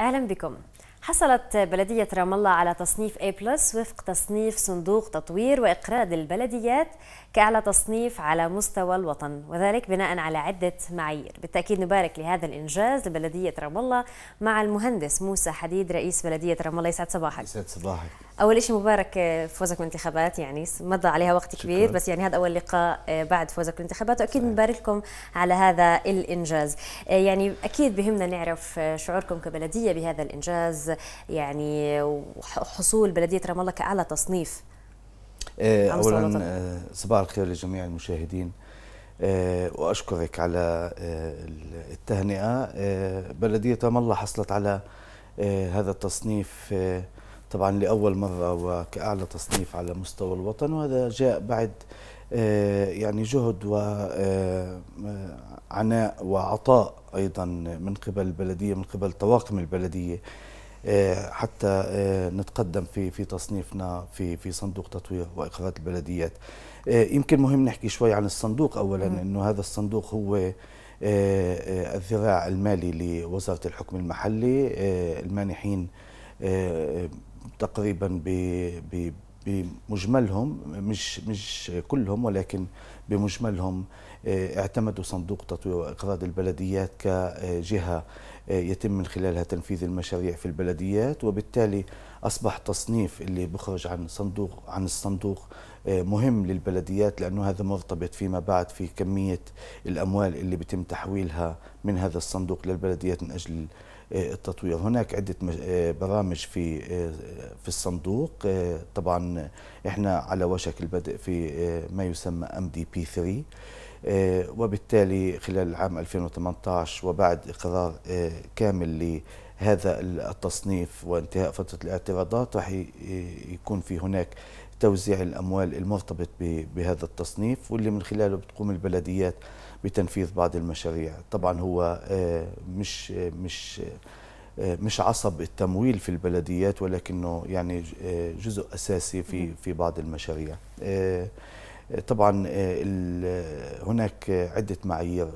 أهلا بكم. حصلت بلدية رام الله على تصنيف A وفق تصنيف صندوق تطوير وإقراض البلديات كأعلى تصنيف على مستوى الوطن وذلك بناء على عدة معايير. بالتأكيد نبارك لهذا الإنجاز لبلدية رام الله مع المهندس موسى حديد رئيس بلدية رام الله. يسعد صباحك. يسعد صباحك. أول شيء مبارك فوزك بالانتخابات يعني مضى عليها وقت كبير شكرا. بس يعني هذا أول لقاء بعد فوزك بالانتخابات وأكيد نبارك لكم على هذا الإنجاز. يعني أكيد بهمنا نعرف شعوركم كبلدية بهذا الإنجاز يعني وحصول بلدية رام الله كأعلى تصنيف. اولا صباح الخير لجميع المشاهدين. وأشكرك على التهنئة. بلدية رام الله حصلت على هذا التصنيف طبعا لأول مرة وكأعلى تصنيف على مستوى الوطن وهذا جاء بعد يعني جهد وعناء وعطاء أيضا من قبل البلدية من قبل طواقم البلدية حتى نتقدم في في تصنيفنا في في صندوق تطوير واقراض البلديات. يمكن مهم نحكي شوي عن الصندوق اولا إنه هذا الصندوق هو الذراع المالي لوزارة الحكم المحلي. المانحين تقريبا بمجملهم مش مش كلهم ولكن بمجملهم اعتمدوا صندوق تطوير وإقراض البلديات كجهة يتم من خلالها تنفيذ المشاريع في البلديات وبالتالي أصبح تصنيف اللي بخرج عن صندوق عن الصندوق مهم للبلديات لأنه هذا مرتبط فيما بعد في كمية الأموال اللي بيتم تحويلها من هذا الصندوق للبلديات من أجل التطوير. هناك عدة برامج في في الصندوق طبعا إحنا على وشك البدء في ما يسمى ام دي بي 3 وبالتالي خلال العام 2018 وبعد إقرار كامل لهذا التصنيف وانتهاء فترة الاعتراضات راح يكون في هناك توزيع الأموال المرتبط بهذا التصنيف واللي من خلاله بتقوم البلديات بتنفيذ بعض المشاريع. طبعا هو مش مش مش عصب التمويل في البلديات ولكنه يعني جزء أساسي في في بعض المشاريع. طبعا هناك عدة معايير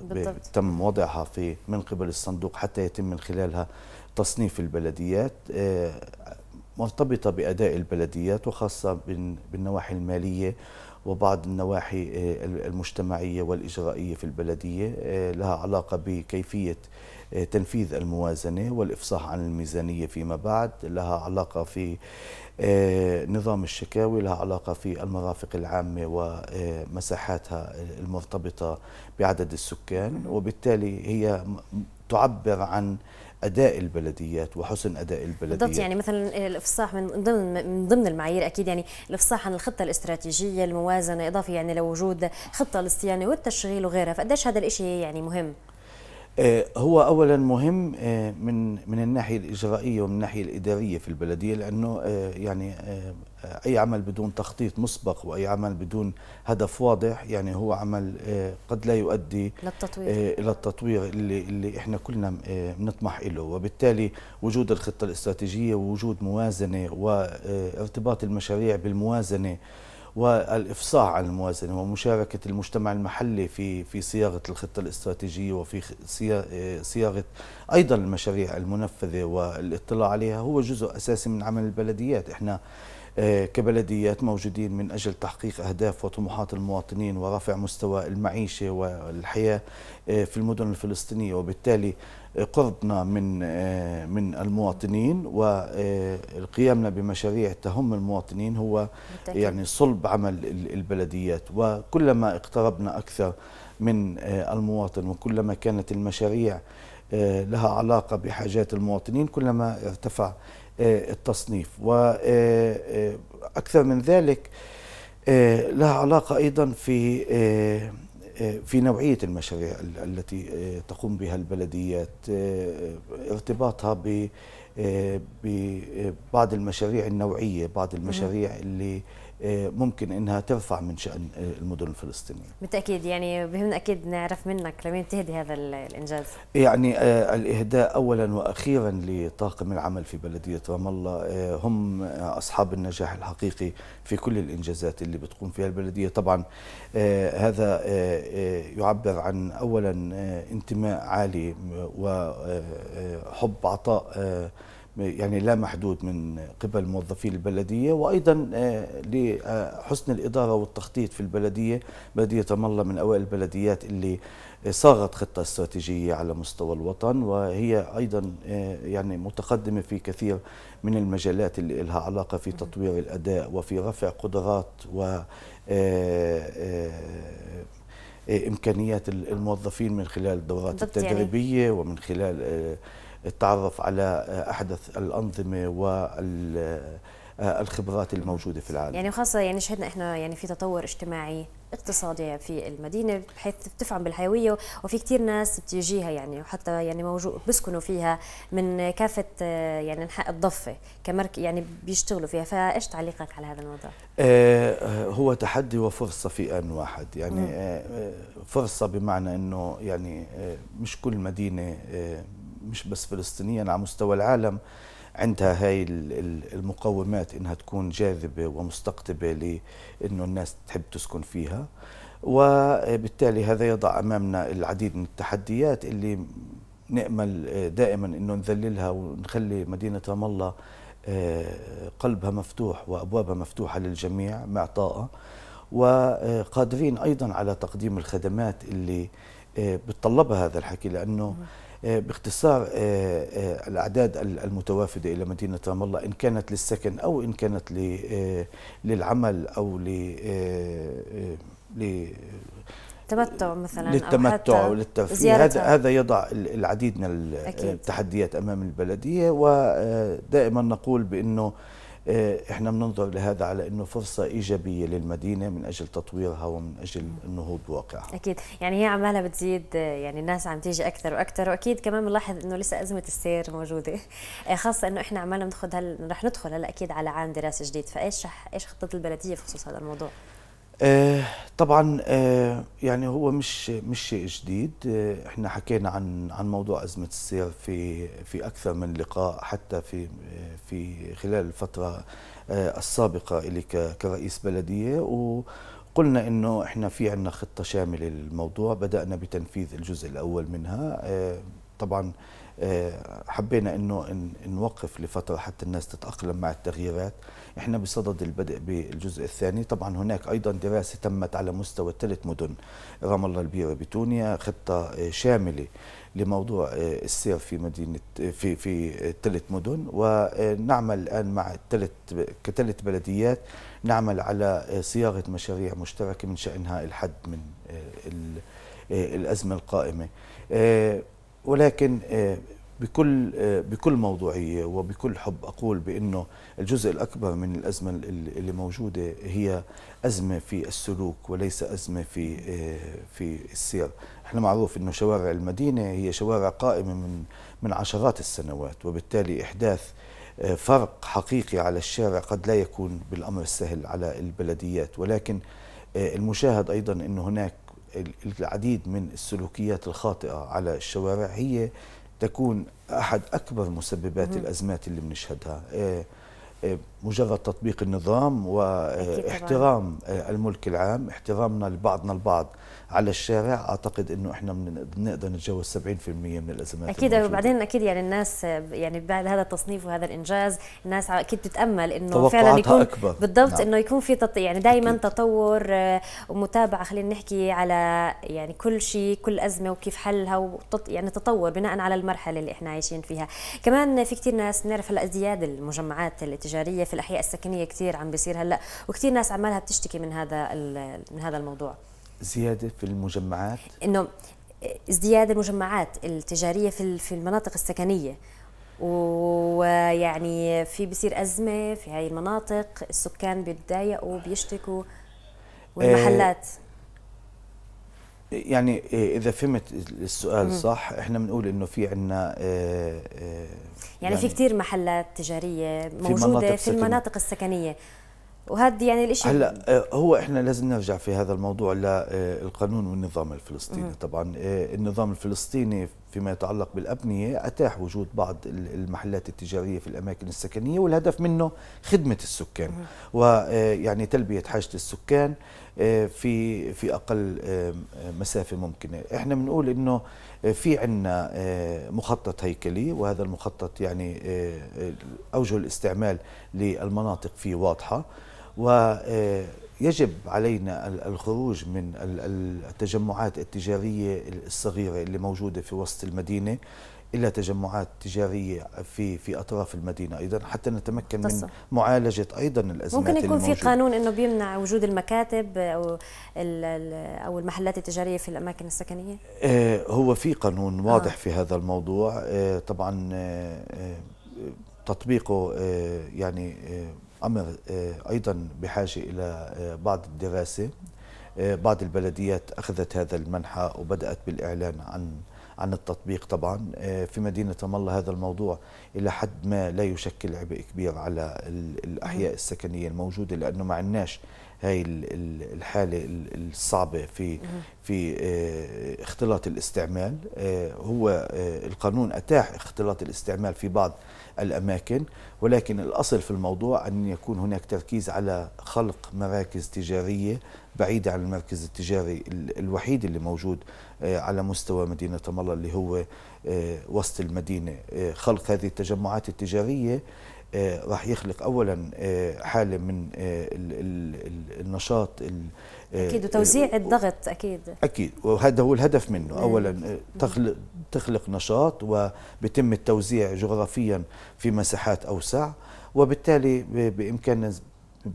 تم وضعها في من قبل الصندوق حتى يتم من خلالها تصنيف البلديات مرتبطة بأداء البلديات وخاصة بالنواحي المالية وبعض النواحي المجتمعية والإجرائية في البلدية لها علاقة بكيفية تنفيذ الموازنة والإفصاح عن الميزانية فيما بعد لها علاقة في نظام الشكاوي لها علاقة في المرافق العامة ومساحاتها المرتبطة بعدد السكان وبالتالي هي تعبر عن أداء البلديات وحسن أداء البلديات. بالضبط يعني مثلا الإفصاح من ضمن من ضمن المعايير أكيد يعني الإفصاح عن الخطة الاستراتيجية الموازنة إضافة يعني لوجود خطة للصيانه والتشغيل وغيرها فقديش هذا الشيء يعني مهم؟ هو اولا مهم من من الناحية الإجرائية ومن الناحية الإدارية في البلدية لأنه يعني أي عمل بدون تخطيط مسبق وأي عمل بدون هدف واضح يعني هو عمل قد لا يؤدي للتطوير. إلى التطوير اللي اللي إحنا كلنا بنطمح له وبالتالي وجود الخطة الاستراتيجية ووجود موازنة وارتباط المشاريع بالموازنة والإفصاح عن الموازنة ومشاركة المجتمع المحلي في في صياغة الخطة الاستراتيجية وفي صياغة أيضا المشاريع المنفذة والاطلاع عليها هو جزء أساسي من عمل البلديات. إحنا كبلديات موجودين من أجل تحقيق أهداف وطموحات المواطنين ورفع مستوى المعيشة والحياة في المدن الفلسطينية وبالتالي قربنا من من المواطنين وقيامنا بمشاريع تهم المواطنين هو. يعني صلب عمل البلديات وكلما اقتربنا أكثر من المواطن وكلما كانت المشاريع لها علاقة بحاجات المواطنين كلما ارتفع التصنيف. وأكثر من ذلك لها علاقة أيضا في في نوعية المشاريع التي تقوم بها البلديات ارتباطها ببعض المشاريع النوعية بعض المشاريع اللي آه، ممكن إنها ترفع من شأن آه، المدن الفلسطينية. بالتأكيد يعني بهمنا أكيد نعرف منك لمين تهدي هذا الإنجاز. يعني آه، الإهداء اولا وأخيرا لطاقم العمل في بلدية رام الله هم أصحاب النجاح الحقيقي في كل الإنجازات اللي بتقوم فيها البلدية، طبعا هذا يعبر عن اولا انتماء عالي وحب عطاء يعني لا محدود من قبل موظفي البلدية وأيضا آه، لحسن الإدارة والتخطيط في البلدية. بلديه رام الله من أوائل البلديات اللي صاغت خطة استراتيجية على مستوى الوطن وهي أيضا آه، يعني متقدمة في كثير من المجالات اللي لها علاقة في تطوير الأداء وفي رفع قدرات و آه، إمكانيات الموظفين من خلال الدورات يعني التدريبية ومن خلال التعرف على أحدث الأنظمة والخبرات الموجودة في العالم. يعني خاصة يعني شهدنا إحنا يعني في تطور اجتماعي اقتصادي في المدينة بحيث بتفهم بالحيوية وفي كثير ناس بتيجيها يعني وحتى يعني موجود بيسكنوا فيها من كافة يعني أنحاء الضفة كمرك يعني بيشتغلوا فيها. فإيش تعليقك على هذا الموضوع؟ آه هو تحدي وفرصة في آن واحد. يعني آه فرصة بمعنى إنه يعني آه مش كل مدينة آه مش بس فلسطينيا على مستوى العالم عندها هاي المقومات إنها تكون جاذبة ومستقطبة لأنه الناس تحب تسكن فيها. وبالتالي هذا يضع أمامنا العديد من التحديات اللي نأمل دائما إنه نذللها ونخلي مدينة رام الله آه، قلبها مفتوح وأبوابها مفتوحة للجميع معطاءه وقادرين أيضا على تقديم الخدمات اللي آه، بتطلبها هذا الحكي لأنه باختصار آه، آه، الأعداد المتوافدة إلى مدينة رام الله إن كانت للسكن أو إن كانت للعمل أو ل تمتع مثلا للتمتع وللترفيه هذا هذا يضع العديد من التحديات أمام البلدية ودائما نقول بأنه آه، إحنا بننظر لهذا على إنه فرصة إيجابية للمدينة من أجل تطويرها ومن أجل النهوض بواقعها. أكيد، يعني هي عمالها بتزيد يعني الناس عم تيجي أكثر وأكثر وأكيد كمان بنلاحظ إنه لسه أزمة السير موجودة، آه، خاصة إنه إحنا عمالنا بندخل هل رح ندخل هلا أكيد على عام دراسي جديد، فإيش رح إيش خطة البلدية بخصوص هذا الموضوع؟ آه طبعا آه يعني هو مش مش شيء جديد. آه إحنا حكينا عن عن موضوع أزمة السير في في أكثر من لقاء حتى في في خلال الفترة السابقة إلي كرئيس بلدية. وقلنا إنه إحنا في عندنا خطة شاملة للموضوع. بدأنا بتنفيذ الجزء الأول منها. طبعا حبينا إنه نوقف لفترة حتى الناس تتأقلم مع التغييرات. إحنا بصدد البدء بالجزء الثاني. طبعا هناك أيضا دراسة تمت على مستوى ثلاث مدن رام الله البيره بتونيا خطة آه، شاملة لموضوع آه، السير في مدينة في في ثلاث مدن. ونعمل الآن مع الثلاث كثلاث بلديات نعمل على صياغة مشاريع مشتركة من شأنها الحد من الأزمة القائمة. ولكن آه، بكل بكل موضوعية وبكل حب أقول بأنه الجزء الأكبر من الأزمة اللي موجودة هي أزمة في السلوك وليس أزمة في في السير، إحنا معروف إنه شوارع المدينة هي شوارع قائمة من من عشرات السنوات وبالتالي إحداث فرق حقيقي على الشارع قد لا يكون بالأمر السهل على البلديات. ولكن المشاهد أيضا إنه هناك العديد من السلوكيات الخاطئة على الشوارع هي تكون أحد أكبر مسببات الأزمات اللي بنشهدها. إيه، إيه، مجرد تطبيق النظام واحترام الملك العام احترامنا لبعضنا البعض على الشارع. أعتقد إنه إحنا بنقدر نتجاوز 70% من الأزمات أكيد وبعدين أكيد يعني الناس يعني بعد هذا التصنيف وهذا الإنجاز الناس أكيد بتتامل إنه فعلا يكون أكبر. بالضبط نعم. إنه يكون في تط... يعني دائما تطور آه، ومتابعة. خلينا نحكي على يعني كل شيء كل أزمة وكيف حلها وتط... يعني تطور بناء على المرحلة اللي إحنا عايشين فيها. كمان في كثير ناس بنعرف هلأ ازدياد المجمعات التجارية في الأحياء السكنية كثير عم بيصير هلأ وكثير ناس عمالها بتشتكي من هذا من هذا الموضوع. زيادة في المجمعات؟ إنه ازدياد المجمعات التجارية في في المناطق السكنية. ويعني في بصير أزمة في هاي المناطق السكان بيتضايقوا بيشتكوا والمحلات. يعني إذا فهمت السؤال صح إحنا بنقول إنه في عندنا آه، آه، يعني, يعني في كثير محلات تجارية موجودة في, في المناطق السكنية. وهذا يعني الشيء هلا هو إحنا لازم نرجع في هذا الموضوع للقانون والنظام الفلسطيني. مم. طبعا النظام الفلسطيني فيما يتعلق بالأبنية أتاح وجود بعض المحلات التجارية في الأماكن السكنية والهدف منه خدمة السكان. ويعني آه، تلبية حاجة السكان في في أقل مسافة ممكنة. إحنا بنقول إنه في عندنا مخطط هيكلي وهذا المخطط يعني أوجه الاستعمال للمناطق فيه واضحة. ويجب علينا الخروج من التجمعات التجارية الصغيرة اللي موجودة في وسط المدينة إلى تجمعات تجارية في في أطراف المدينة أيضا حتى نتمكن من معالجة أيضا الأزمات ممكن يكون في قانون أنه بيمنع وجود المكاتب أو أو المحلات التجارية في الأماكن السكنية؟ آه، هو في قانون واضح آه. في هذا الموضوع. آه، طبعا تطبيقه يعني أمر آه، أيضا بحاجة إلى آه، بعض الدراسة آه، بعض البلديات أخذت هذا المنحى وبدأت بالإعلان عن عن التطبيق طبعا. في مدينة رام الله هذا الموضوع إلى حد ما لا يشكل عبء كبير على الأحياء السكنية الموجودة لأنه ما عندناش هاي الحالة الصعبة في في اختلاط الاستعمال. هو القانون أتاح اختلاط الاستعمال في بعض الأماكن ولكن الأصل في الموضوع أن يكون هناك تركيز على خلق مراكز تجارية بعيدة عن المركز التجاري الوحيد اللي موجود آه، على مستوى مدينة رام الله اللي هو آه، وسط المدينة. آه، خلق هذه التجمعات التجارية راح يخلق اولا حالة من النشاط أكيد وتوزيع الضغط أكيد. أكيد. وهذا هو الهدف منه. اولا تخلق تخلق نشاط وبيتم التوزيع جغرافيا في مساحات أوسع وبالتالي بإمكاننا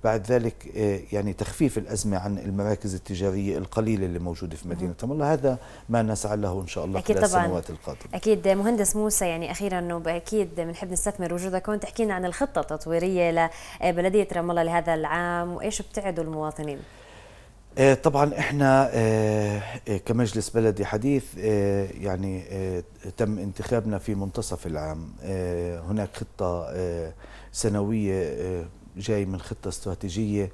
بعد ذلك آه، يعني تخفيف الأزمة عن المراكز التجارية القليلة اللي موجودة في مدينة رام الله. هذا ما نسعى له إن شاء الله خلال السنوات القادمة. أكيد مهندس موسى يعني أخيرا أكيد بنحب نستثمر وجودك هون تحكي لنا عن الخطة التطويرية لبلدية رام الله لهذا العام وإيش بتعدوا المواطنين؟ آه، طبعا إحنا آه، كمجلس بلدي حديث يعني تم انتخابنا في منتصف العام. هناك خطة سنوية جاي من خطة استراتيجية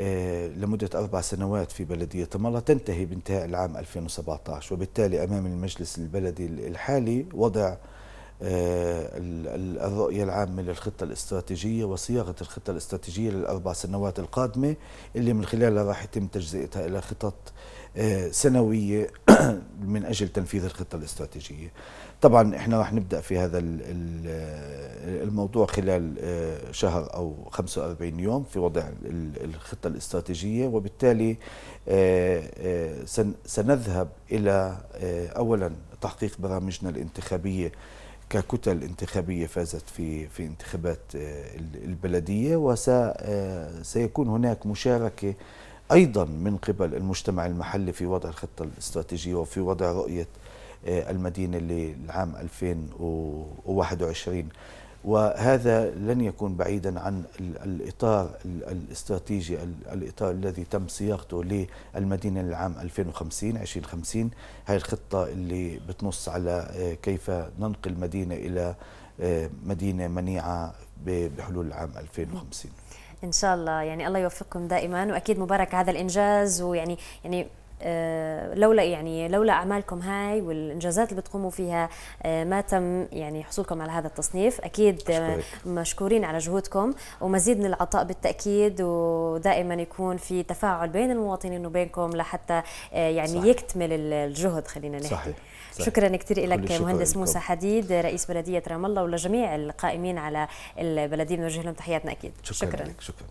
آه، لمدة أربع سنوات في بلدية الله تنتهي بانتهاء العام 2017 وبالتالي أمام المجلس البلدي الحالي وضع الرؤية العامة للخطة الاستراتيجية وصياغة الخطة الاستراتيجية للأربع سنوات القادمة اللي من خلالها راح يتم تجزئتها إلى خطط آه، سنوية من أجل تنفيذ الخطة الاستراتيجية. طبعا إحنا راح نبدأ في هذا الموضوع خلال آه، شهر أو 45 يوم في وضع الخطة الاستراتيجية وبالتالي سنذهب إلى أولا تحقيق برامجنا الانتخابية ككتل انتخابية فازت في في انتخابات البلدية وسيكون هناك مشاركة أيضا من قبل المجتمع المحلي في وضع الخطة الاستراتيجية وفي وضع رؤية آه، المدينة للعام 2021 وهذا لن يكون بعيدا عن الإطار الاستراتيجي الإطار الذي تم صياغته للمدينة للعام 2050 2050 هاي الخطة اللي بتنص على آه، كيف ننقل مدينة إلى آه، مدينة منيعة بحلول العام 2050 إن شاء الله. يعني الله يوفقكم دائما وأكيد مبارك هذا الإنجاز ويعني يعني لولا يعني لولا أعمالكم هاي والإنجازات اللي بتقوموا فيها آه، ما تم يعني حصولكم على هذا التصنيف أكيد أشكرك. مشكورين على جهودكم ومزيد من العطاء بالتأكيد ودائما يكون في تفاعل بين المواطنين وبينكم لحتى آه، يعني صحيح. يكتمل الجهد خلينا نحكي صحيح. صحيح. شكرا كثير لك مهندس موسى حديد رئيس بلدية رام الله ولجميع القائمين على البلديه بنوجه لهم تحياتنا أكيد شكرا, شكرا. شكرا.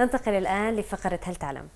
ننتقل الآن لفقرة هل تعلم